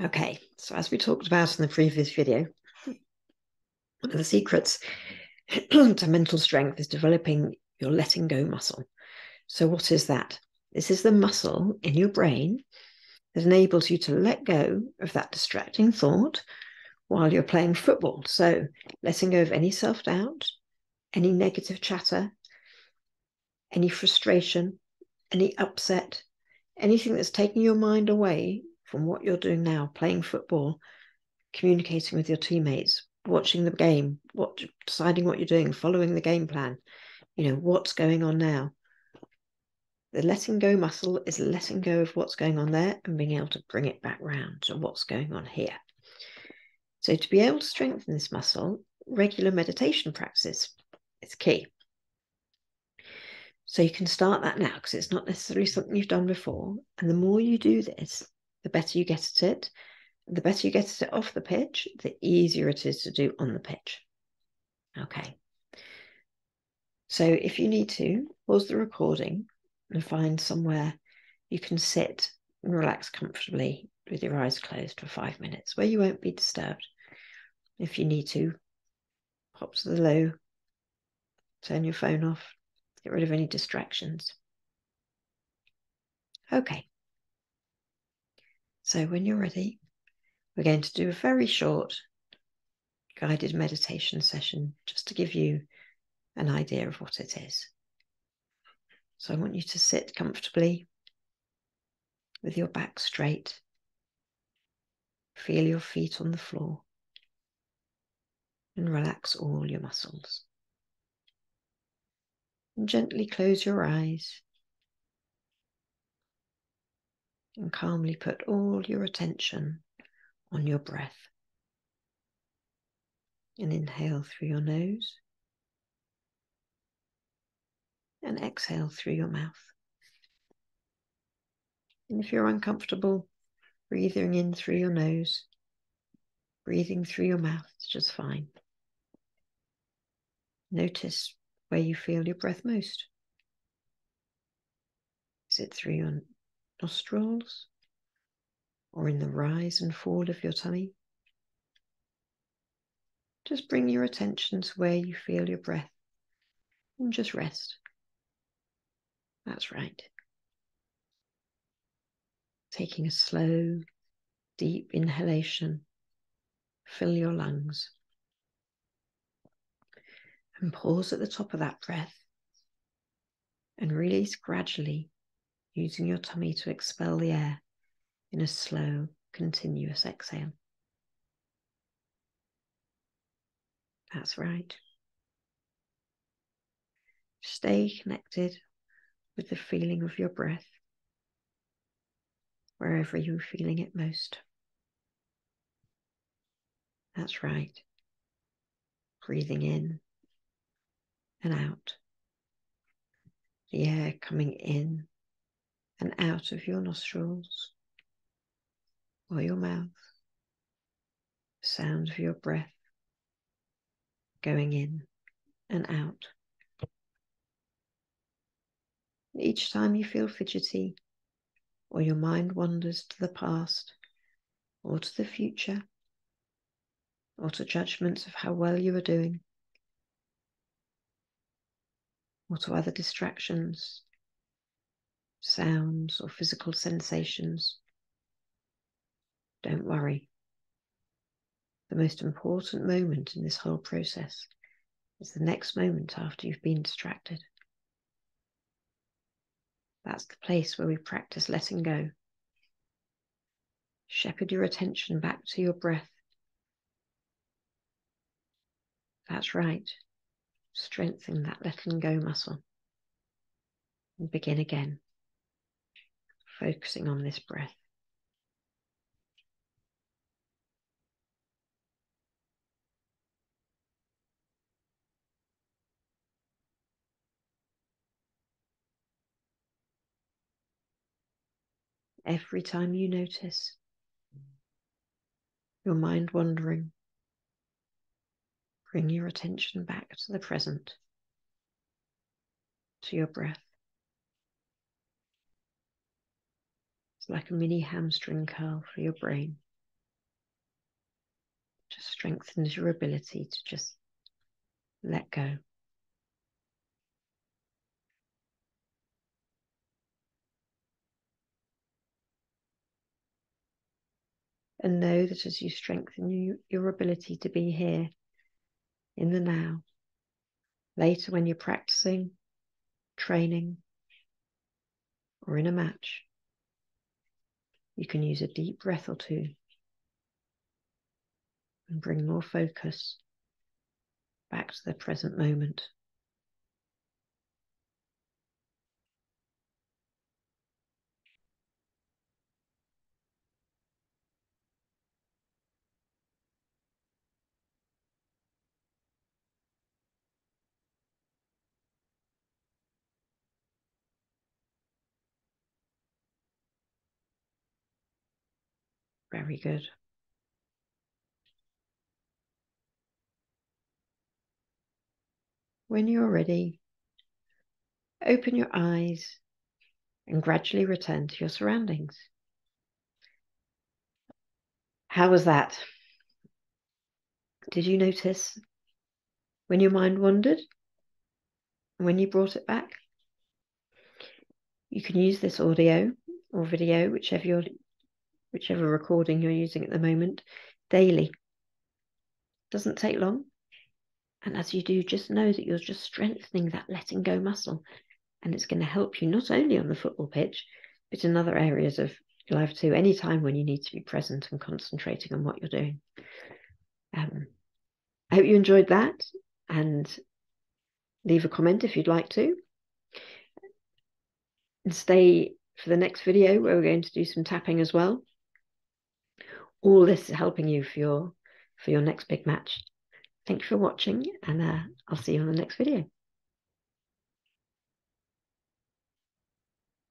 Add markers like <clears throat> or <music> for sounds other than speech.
Okay, so as we talked about in the previous video, one of the secrets <clears throat> to mental strength is developing your letting go muscle. So, what is that? This is the muscle in your brain that enables you to let go of that distracting thought while you're playing football. So, letting go of any self doubt, any negative chatter, any frustration, any upset, anything that's taking your mind away from what you're doing now, playing football, communicating with your teammates, watching the game, what deciding what you're doing, following the game plan, you know, what's going on now. The letting go muscle is letting go of what's going on there and being able to bring it back round to what's going on here. So to be able to strengthen this muscle, regular meditation practice is key. So you can start that now because it's not necessarily something you've done before. And the more you do this, the better you get at it. The better you get at it off the pitch, the easier it is to do on the pitch. Okay. So if you need to, pause the recording and find somewhere you can sit and relax comfortably with your eyes closed for five minutes where you won't be disturbed. If you need to, pop to the low, turn your phone off, get rid of any distractions. Okay. So when you're ready, we're going to do a very short guided meditation session just to give you an idea of what it is. So I want you to sit comfortably with your back straight. Feel your feet on the floor and relax all your muscles. And gently close your eyes and calmly put all your attention on your breath. And inhale through your nose and exhale through your mouth. And if you're uncomfortable, breathing in through your nose, breathing through your mouth is just fine. Notice where you feel your breath most. Is it through your nostrils or in the rise and fall of your tummy. Just bring your attention to where you feel your breath and just rest. That's right. Taking a slow, deep inhalation, fill your lungs. And pause at the top of that breath and release gradually using your tummy to expel the air in a slow, continuous exhale. That's right. Stay connected with the feeling of your breath wherever you're feeling it most. That's right. Breathing in and out. The air coming in and out of your nostrils or your mouth. Sound of your breath going in and out. Each time you feel fidgety or your mind wanders to the past or to the future or to judgments of how well you are doing or to other distractions sounds or physical sensations. Don't worry. The most important moment in this whole process is the next moment after you've been distracted. That's the place where we practice letting go. Shepherd your attention back to your breath. That's right. Strengthen that letting go muscle. And begin again focusing on this breath. Every time you notice your mind wandering, bring your attention back to the present, to your breath. It's like a mini hamstring curl for your brain. Just strengthens your ability to just let go. And know that as you strengthen you, your ability to be here in the now, later when you're practicing, training, or in a match, you can use a deep breath or two and bring more focus back to the present moment. Very good. When you're ready, open your eyes and gradually return to your surroundings. How was that? Did you notice when your mind wandered? When you brought it back? You can use this audio or video, whichever you're whichever recording you're using at the moment, daily. Doesn't take long. And as you do, just know that you're just strengthening that letting go muscle. And it's going to help you not only on the football pitch, but in other areas of your life too, anytime when you need to be present and concentrating on what you're doing. Um, I hope you enjoyed that and leave a comment if you'd like to. And stay for the next video where we're going to do some tapping as well all this is helping you for your for your next big match. Thank you for watching, and uh, I'll see you on the next video.